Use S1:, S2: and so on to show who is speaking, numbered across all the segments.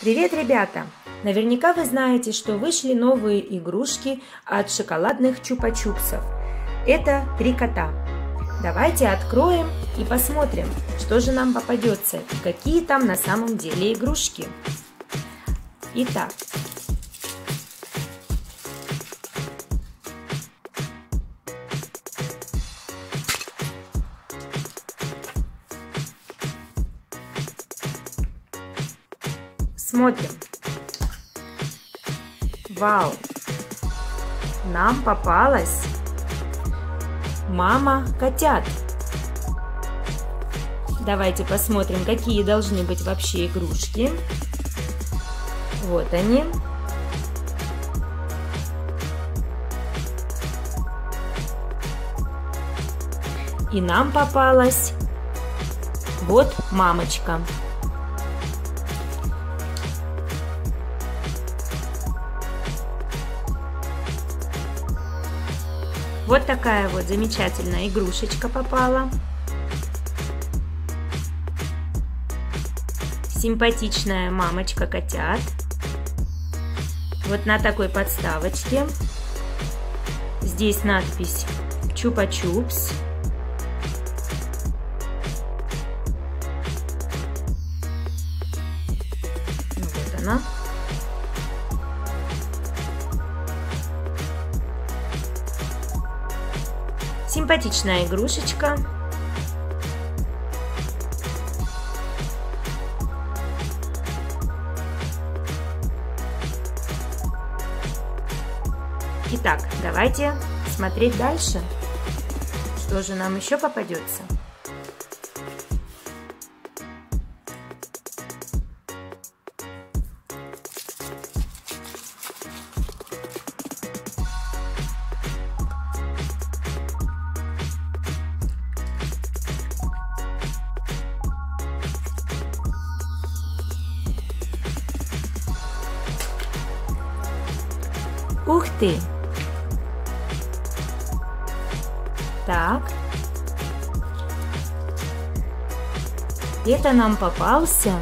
S1: Привет, ребята! Наверняка вы знаете, что вышли новые игрушки от шоколадных чупа-чупсов. Это три кота. Давайте откроем и посмотрим, что же нам попадется и какие там на самом деле игрушки. Итак, Смотрим. Вау! Нам попалась мама котят. Давайте посмотрим, какие должны быть вообще игрушки. Вот они. И нам попалась вот мамочка. Вот такая вот замечательная игрушечка попала. Симпатичная мамочка котят. Вот на такой подставочке. Здесь надпись Чупа-Чупс. Вот она. Симпатичная игрушечка. Итак, давайте смотреть дальше. Что же нам еще попадется? Ух ты! Так. Это нам попался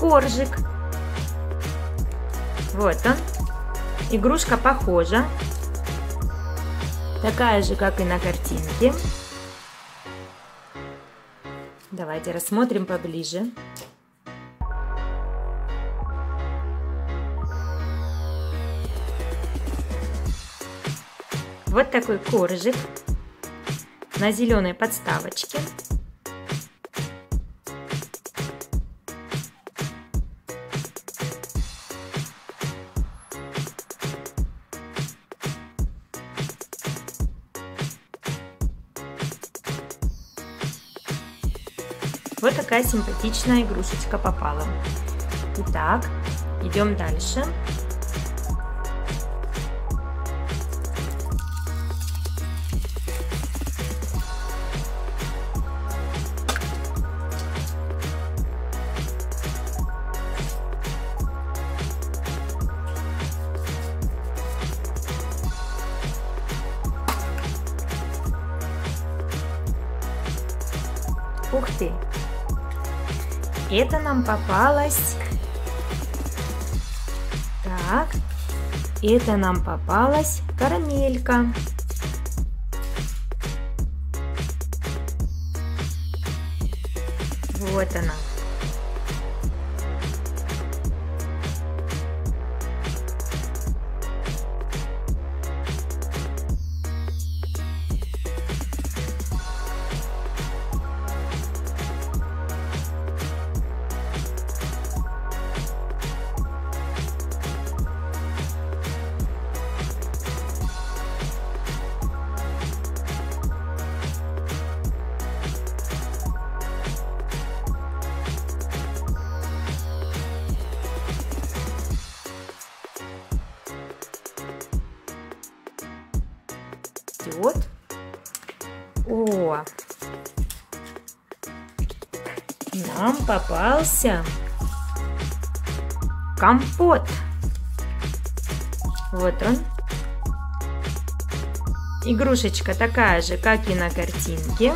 S1: коржик. Вот он. Игрушка похожа. Такая же, как и на картинке. Давайте рассмотрим поближе. Вот такой коржик на зеленой подставочке. Вот такая симпатичная игрушечка попала. Итак, идем дальше. Ух ты! Это нам попалось. Так, это нам попалась карамелька. Вот она. Растет. О! Нам попался компот. Вот он. Игрушечка такая же, как и на картинке.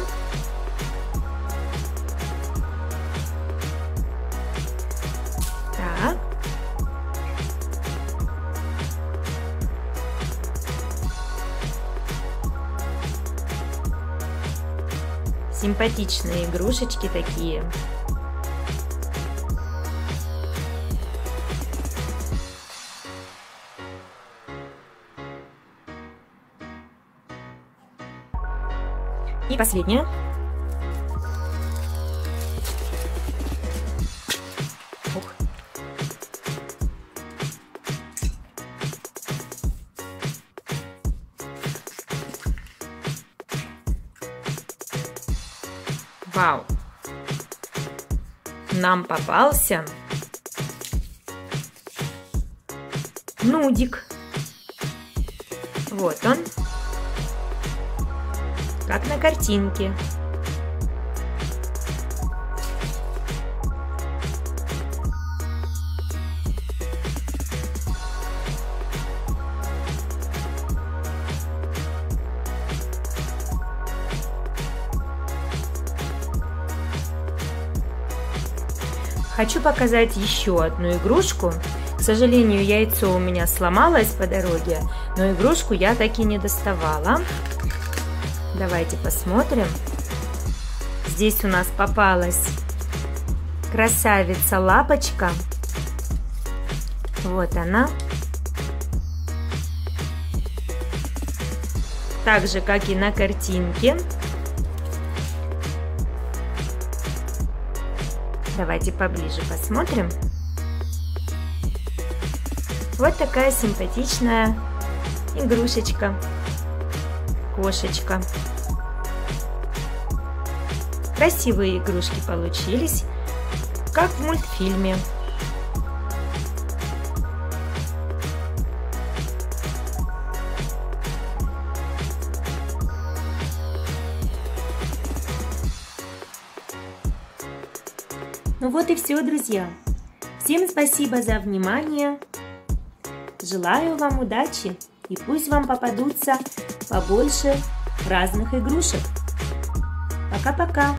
S1: Симпатичные игрушечки такие. И последняя. Вау! Нам попался нудик. Вот он как на картинке. Хочу показать еще одну игрушку. К сожалению, яйцо у меня сломалось по дороге, но игрушку я так и не доставала. Давайте посмотрим. Здесь у нас попалась красавица лапочка. Вот она. Так же, как и на картинке. Давайте поближе посмотрим. Вот такая симпатичная игрушечка кошечка. Красивые игрушки получились, как в мультфильме. Ну вот и все, друзья. Всем спасибо за внимание. Желаю вам удачи и пусть вам попадутся побольше разных игрушек. Пока-пока!